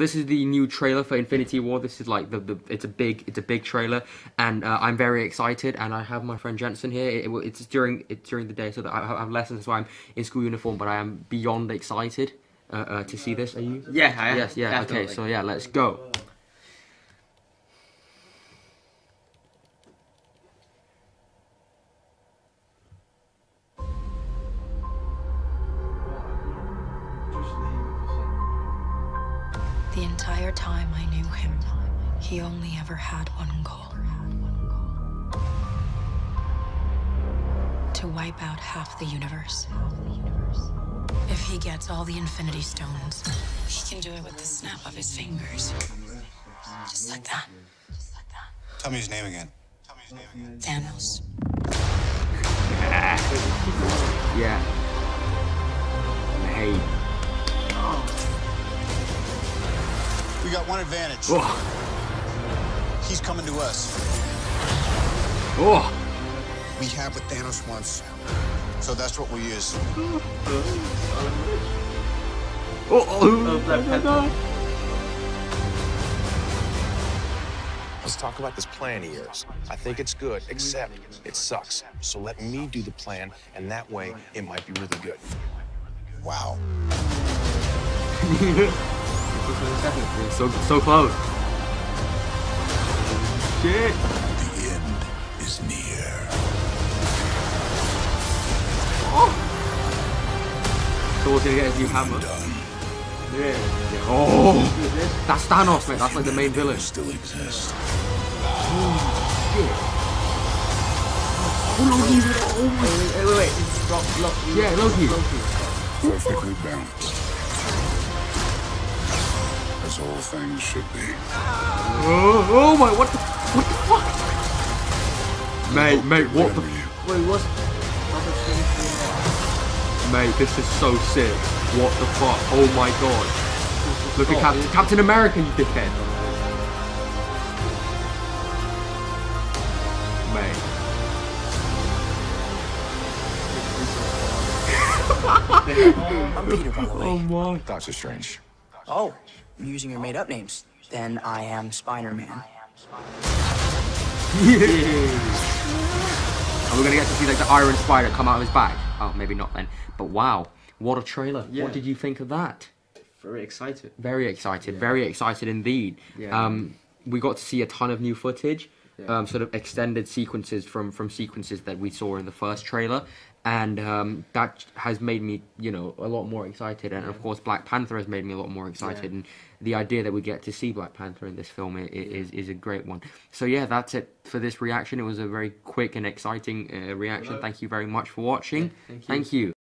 This is the new trailer for Infinity War. This is like the, the it's a big it's a big trailer, and uh, I'm very excited. And I have my friend Jensen here. It, it- it's during it's during the day, so that I have- I have lessons, so I'm in school uniform. But I am beyond excited uh, uh, to see this. Are you? Yeah, I am. Yes. Yeah. Definitely. Okay. So yeah, let's go. The entire time I knew him, he only ever had one goal to wipe out half the universe. If he gets all the Infinity Stones, he can do it with the snap of his fingers. Just like that. Just like that. Tell me his name again. Tell me his name again. Thanos. Ah, We got one advantage. Oh. He's coming to us. Oh. We have what Thanos wants. So that's what we use. Oh. oh. Black Panther. Let's talk about this plan of yours. I think it's good, except it sucks. So let me do the plan, and that way it might be really good. Wow. So so close. Shit. The end is near. Thor's gonna get his new hammer. Done. Yeah. Oh. That's Thanos, mate. That's like the main villain. Still exist. Oh, Loki's oh my. Wait, wait, wait. It's Lock, Lock, Yeah, Loki. Perfectly balanced. As all things should be. Oh, oh my, what the, what the fuck? Mate, mate, what the, Wait, what's Doctor Strange mate, this is so sick. What the fuck? Oh my god. Look at Cap- Captain America, you dickhead. Mate. I'm Peter, by the way. Oh my. Doctor Strange. Oh, you're using your made-up names. Then I am Spider-Man. And we're gonna get to see like the Iron Spider come out of his bag. Oh, maybe not then. But wow, what a trailer. Yeah. What did you think of that? Very excited. Very excited, very excited indeed. Yeah. Um, we got to see a ton of new footage, Yeah. um, sort of extended sequences from from sequences that we saw in the first trailer, and um, that has made me, you know, a lot more excited. And of course, Black Panther has made me a lot more excited. Yeah. And the idea that we get to see Black Panther in this film i- i- is is a great one. So yeah, that's it for this reaction. It was a very quick and exciting uh, reaction. Thank you very much for watching. thank you. Thank you.